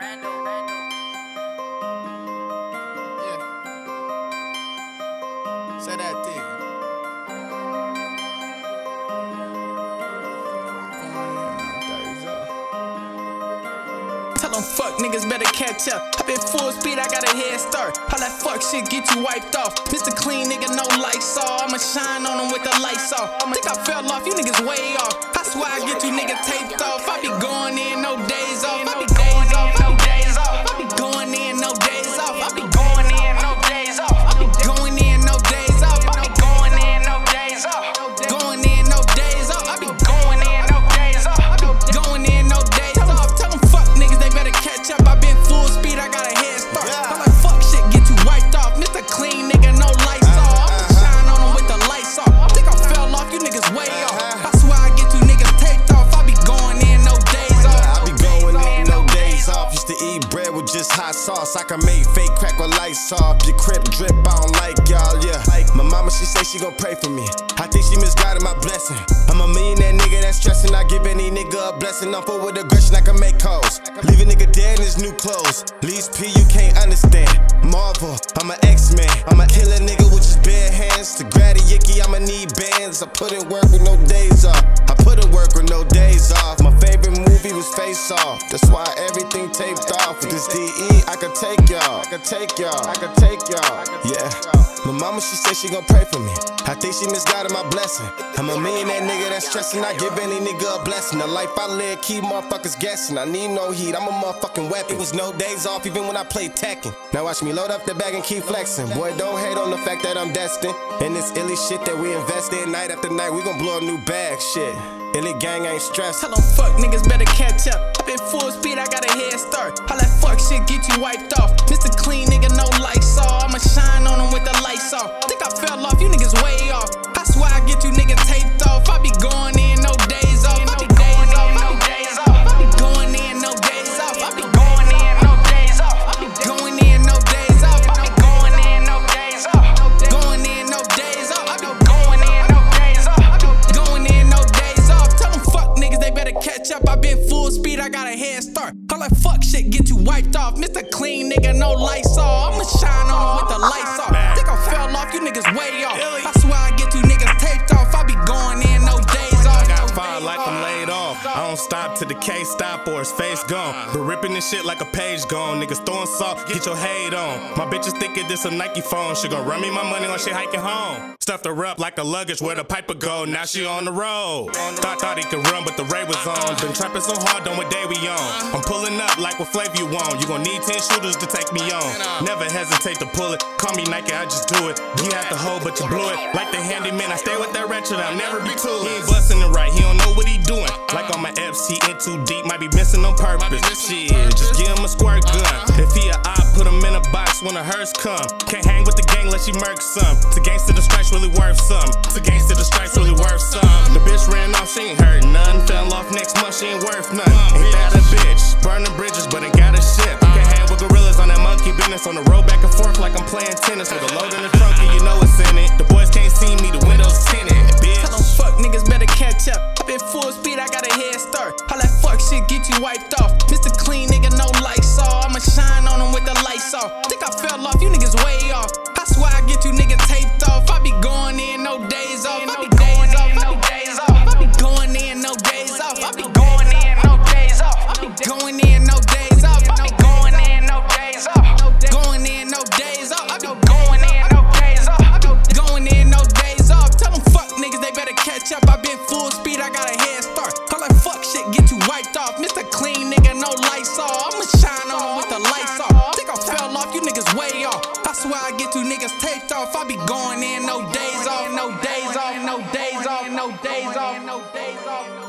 Say that thing. Tell them fuck niggas better catch up. I been full speed, I got a head start. All that fuck shit get you wiped off. Mr. Clean nigga, no lights off. I'ma shine on them with the lights off. Think I fell off, you niggas way off. Just hot sauce. I can make fake crack with lights off. Your crib drip, I don't like y'all, yeah. My mama, she say she gon' pray for me. I think she misguided my blessing. I'm a millionaire nigga that's stressing. I give any nigga a blessing. I'm full with aggression, I can make calls. Leave a nigga dead in his new clothes. Leez P, you can't understand. Marvel, I'm an X-Man. I'm a killer nigga with just bare hands. To grab yicky, I'ma need bands. I put in work with no days off. I put in work with no days off. My favorite was Face Off. That's why everything taped off. With this DE, I could take y'all. I could take y'all. I could take y'all. Yeah. My mama, she said she gon' pray for me. I think she misguided my blessing. I'm a millionaire nigga that's stressing. I give any nigga a blessing. The life I live, keep motherfuckers guessing. I need no heat, I'm a motherfucking weapon. It was no days off even when I played Tekken. Now watch me load up the bag and keep flexing. Boy, don't hate on the fact that I'm destined. And this illy shit that we invest in night after night, we gon' blow a new bag. Shit. Illy gang ain't stressed. Tell them fuck niggas better catch up. I been full speed, I got a head start. All that fuck shit get you wiped off. Mr. I got a head start. All that fuck shit get you wiped off. Mr. Clean nigga, no lights off. Stop or his face gone. But ripping this shit like a page gone. Niggas throwing salt, get your hate on. My bitches thinking this a Nike phone. She gon' run me my money when she hiking home. Stuffed her up like a luggage where the piper go. Now she on the road. Thought thought he could run, but the ray was on. Been trapping so hard, don't what day we on. I'm pulling up like what flavor you want. You gon' need 10 shooters to take me on. Never hesitate to pull it. Call me Nike, I just do it. You have to hold, but you blew it. Like the handyman, I stay with that wretched. I'll never be too. He ain't busting it right, he don't know what he doing. Like on my F's, he in too deep, might be missing on purpose. Shit, just give him a squirt gun. If he a op, put him in a box when a hearse come. Can't hang with the gang unless she murk some. To gangster the stripes really worth some. To gangster the stripes really worth some. The bitch ran off, she ain't hurt none. Fell off next month, she ain't worth none. Ain't that a bitch? Burning bridges, but ain't got a ship. Can't hang with gorillas on that monkey business. On the road back and forth like I'm playing tennis. With a load in the Mr. Clean nigga, no lights off. I'ma shine on them with the lights off. Think I fell off, you niggas way off. no days off.